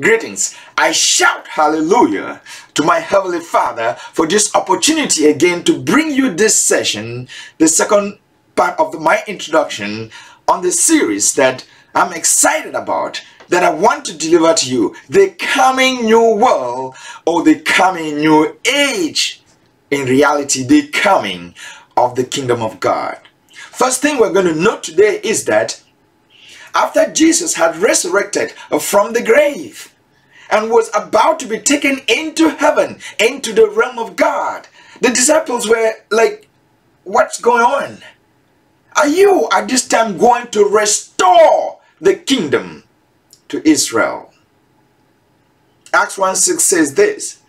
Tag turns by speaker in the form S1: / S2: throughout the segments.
S1: Greetings. I shout hallelujah to my Heavenly Father for this opportunity again to bring you this session, the second part of my introduction on the series that I'm excited about that I want to deliver to you the coming new world or the coming new age. In reality, the coming of the kingdom of God. First thing we're going to note today is that after Jesus had resurrected from the grave and was about to be taken into heaven, into the realm of God, the disciples were like, What's going on? Are you at this time going to restore the kingdom to Israel? Acts 1 6 says this.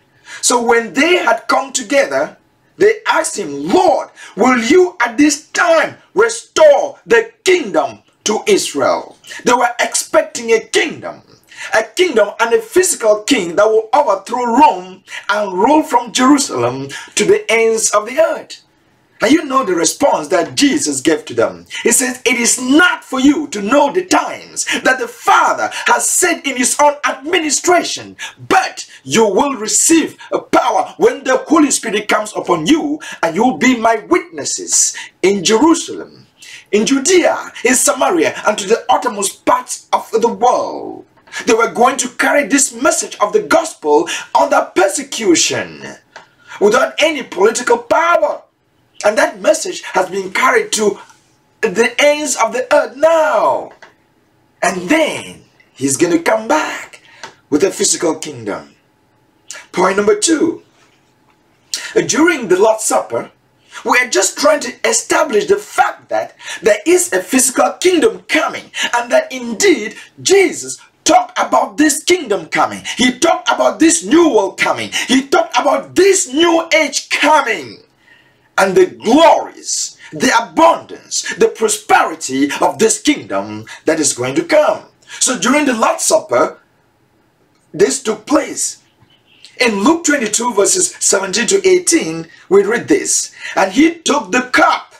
S1: So when they had come together, they asked him, Lord, will you at this time restore the kingdom to Israel? They were expecting a kingdom, a kingdom and a physical king that will overthrow Rome and rule from Jerusalem to the ends of the earth. And you know the response that Jesus gave to them. He says, It is not for you to know the times that the Father has set in his own administration, but you will receive a power when the Holy Spirit comes upon you, and you will be my witnesses in Jerusalem, in Judea, in Samaria, and to the uttermost parts of the world. They were going to carry this message of the gospel under persecution without any political power and that message has been carried to the ends of the earth now. And then he's going to come back with a physical kingdom. Point number two. During the Lord's Supper, we are just trying to establish the fact that there is a physical kingdom coming and that indeed Jesus talked about this kingdom coming. He talked about this new world coming. He talked about this new age coming and the glories, the abundance, the prosperity of this kingdom that is going to come. So during the Lord's Supper, this took place. In Luke 22 verses 17 to 18, we read this. And he took the cup,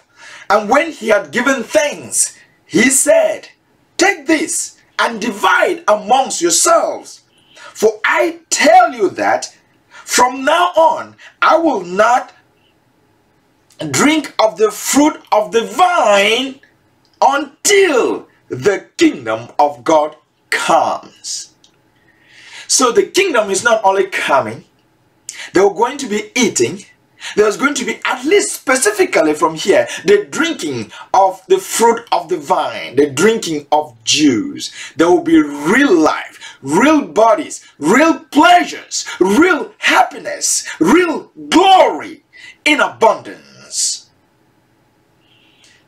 S1: and when he had given thanks, he said, Take this and divide amongst yourselves. For I tell you that from now on I will not drink of the fruit of the vine until the kingdom of God comes. So the kingdom is not only coming, they were going to be eating. There's going to be, at least specifically from here, the drinking of the fruit of the vine, the drinking of juice. There will be real life, real bodies, real pleasures, real happiness, real glory in abundance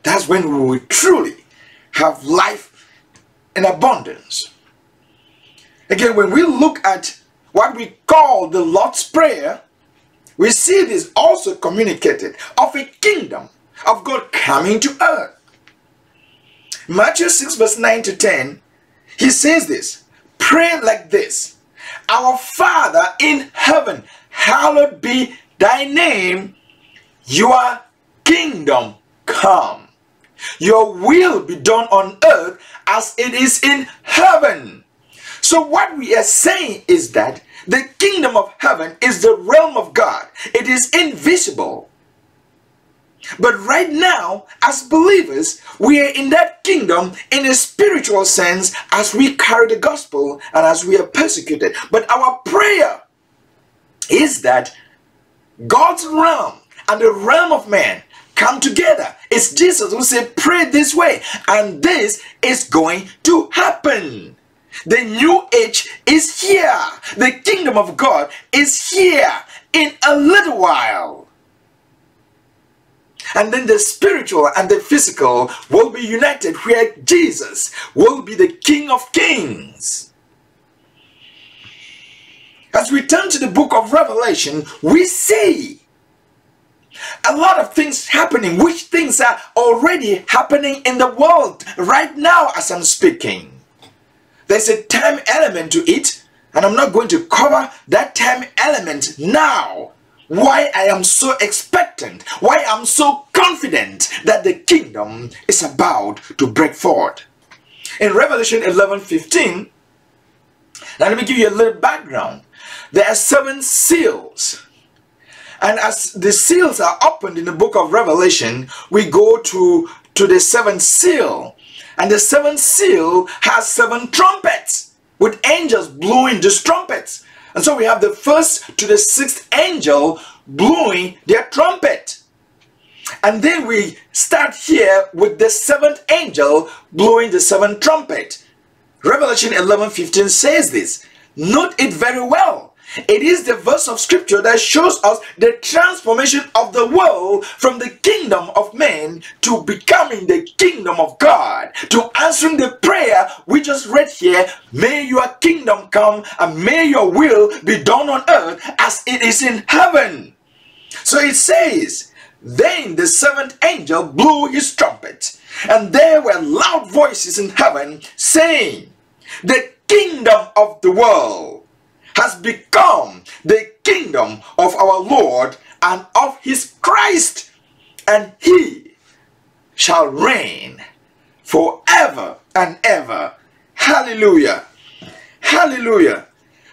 S1: that's when we will truly have life in abundance. Again, when we look at what we call the Lord's Prayer, we see this also communicated of a kingdom of God coming to earth. Matthew 6 verse 9 to 10, he says this, pray like this, Our Father in heaven, hallowed be thy name, your kingdom come. Your will be done on earth as it is in heaven. So what we are saying is that the kingdom of heaven is the realm of God. It is invisible. But right now, as believers, we are in that kingdom in a spiritual sense as we carry the gospel and as we are persecuted. But our prayer is that God's realm and the realm of man come together. It's Jesus who said, pray this way. And this is going to happen. The new age is here. The kingdom of God is here in a little while. And then the spiritual and the physical will be united where Jesus will be the King of Kings. As we turn to the book of Revelation, we see a lot of things happening, which things are already happening in the world right now as I'm speaking. There's a time element to it, and I'm not going to cover that time element now. Why I am so expectant, why I'm so confident that the kingdom is about to break forth. In Revelation 11 15, Now let me give you a little background. There are seven seals. And as the seals are opened in the book of Revelation, we go to, to the seventh seal. And the seventh seal has seven trumpets with angels blowing these trumpets. And so we have the first to the sixth angel blowing their trumpet. And then we start here with the seventh angel blowing the seventh trumpet. Revelation 11 15 says this. Note it very well. It is the verse of scripture that shows us the transformation of the world from the kingdom of men to becoming the kingdom of God. To answering the prayer we just read here, may your kingdom come and may your will be done on earth as it is in heaven. So it says, Then the seventh angel blew his trumpet, and there were loud voices in heaven saying, The kingdom of the world has become the kingdom of our Lord and of his Christ, and he shall reign forever and ever. Hallelujah. Hallelujah.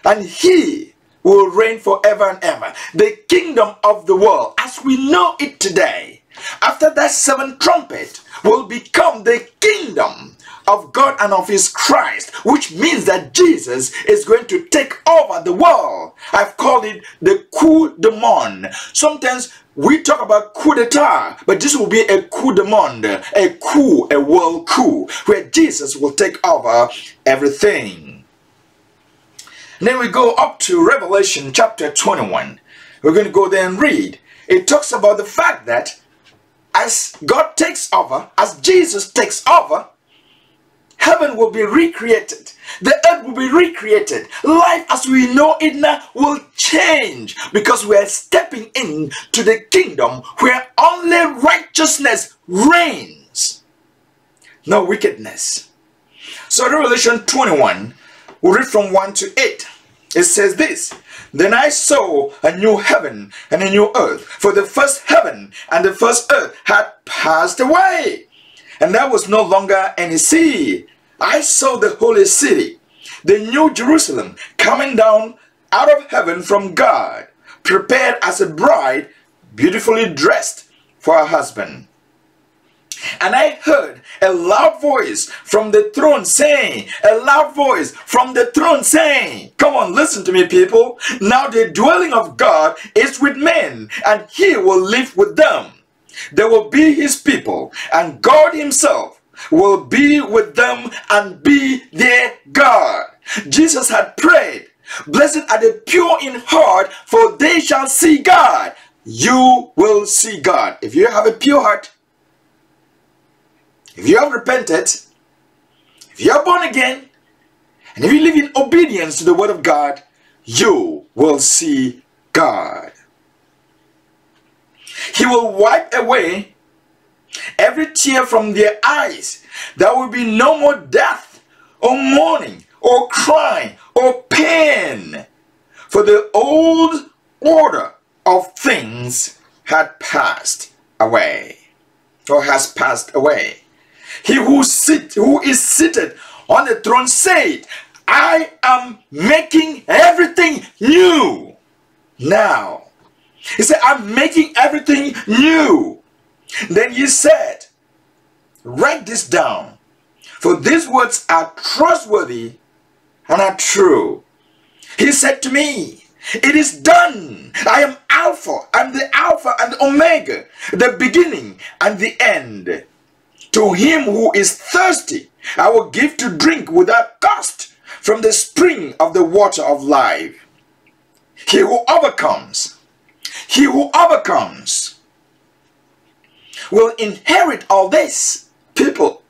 S1: And he will reign forever and ever. The kingdom of the world, as we know it today, after that seventh trumpet, will become the kingdom of God and of his Christ, which means that Jesus is going to take over the world. I've called it the coup de monde. Sometimes we talk about coup d'etat, but this will be a coup de monde, a coup, a world coup, where Jesus will take over everything. Then we go up to Revelation chapter 21. We're going to go there and read. It talks about the fact that as God takes over, as Jesus takes over, heaven will be recreated. The earth will be recreated. Life as we know it now will change because we are stepping into the kingdom where only righteousness reigns, no wickedness. So Revelation 21, we read from 1 to 8. It says this, Then I saw a new heaven and a new earth, for the first heaven and the first earth had passed away and there was no longer any sea. I saw the holy city, the new Jerusalem, coming down out of heaven from God, prepared as a bride, beautifully dressed for her husband. And I heard a loud voice from the throne saying, a loud voice from the throne saying, Come on, listen to me, people. Now the dwelling of God is with men, and he will live with them. They will be his people, and God himself will be with them and be their God. Jesus had prayed, Blessed are the pure in heart, for they shall see God. You will see God. If you have a pure heart, if you have repented, if you are born again, and if you live in obedience to the word of God, you will see God. He will wipe away every tear from their eyes. There will be no more death or mourning or crying or pain. For the old order of things had passed away or has passed away. He who sit who is seated on the throne said, I am making everything new. Now, he said, I'm making everything new. Then he said, Write this down, for these words are trustworthy and are true. He said to me, It is done. I am Alpha, I'm the Alpha and Omega, the beginning and the end. To him who is thirsty, I will give to drink without cost from the spring of the water of life. He who overcomes, he who overcomes will inherit all this. People,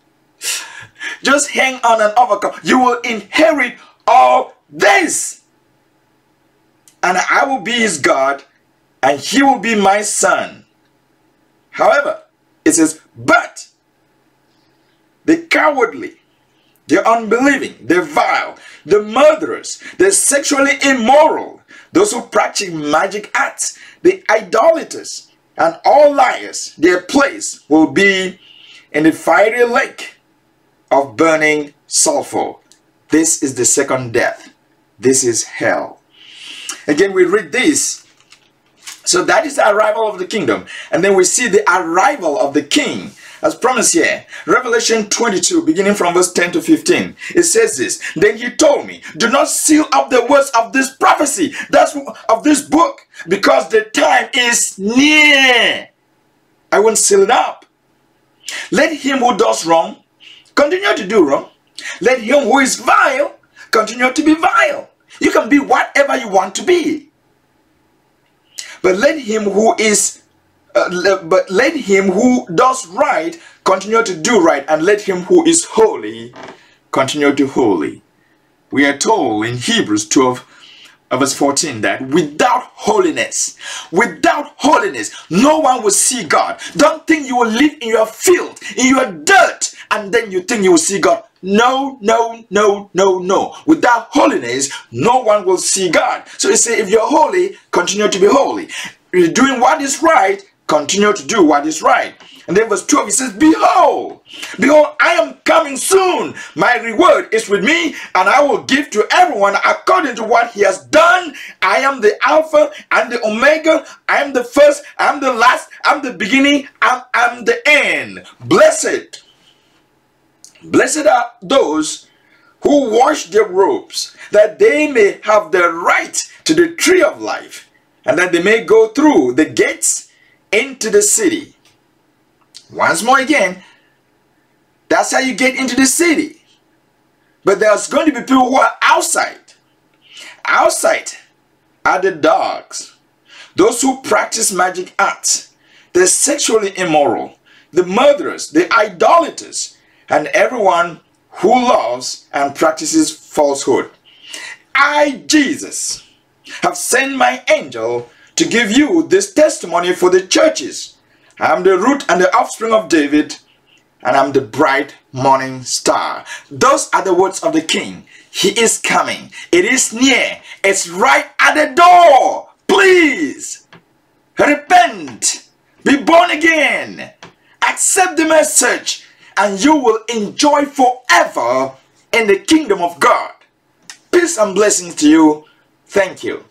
S1: just hang on and overcome. You will inherit all this. And I will be his God, and he will be my son. However, it says, but the cowardly, the unbelieving, the vile, the murderers, the sexually immoral, those who practice magic acts, the idolaters, and all liars, their place will be in the fiery lake of burning sulfur. This is the second death. this is hell. Again, we read this. So that is the arrival of the kingdom. And then we see the arrival of the king as promised here. Revelation 22, beginning from verse 10 to 15. It says this Then he told me, Do not seal up the words of this prophecy, that's of this book, because the time is near. I won't seal it up. Let him who does wrong continue to do wrong. Let him who is vile continue to be vile. You can be whatever you want to be. But let him who is uh, but let him who does right continue to do right and let him who is holy continue to holy. We are told in Hebrews 12 uh, verse 14 that without holiness, without holiness, no one will see God. Don't think you will live in your field, in your dirt, and then you think you will see God. No, no, no, no, no. Without holiness, no one will see God. So he says, if you're holy, continue to be holy. If you're doing what is right, continue to do what is right. And then verse 12, he says, Behold, behold, I am coming soon. My reward is with me, and I will give to everyone according to what he has done. I am the Alpha and the Omega. I am the first, I am the last, I'm the beginning, I am the end. Blessed. Blessed are those who wash their robes, that they may have the right to the tree of life, and that they may go through the gates into the city. Once more again, that's how you get into the city. But there's going to be people who are outside. Outside are the dogs, those who practice magic arts, the sexually immoral, the murderers, the idolaters, and everyone who loves and practices falsehood. I, Jesus, have sent my angel to give you this testimony for the churches. I am the root and the offspring of David, and I'm the bright morning star. Those are the words of the king. He is coming. It is near. It's right at the door. Please repent. Be born again. Accept the message, and you will enjoy forever in the kingdom of God. Peace and blessings to you. Thank you.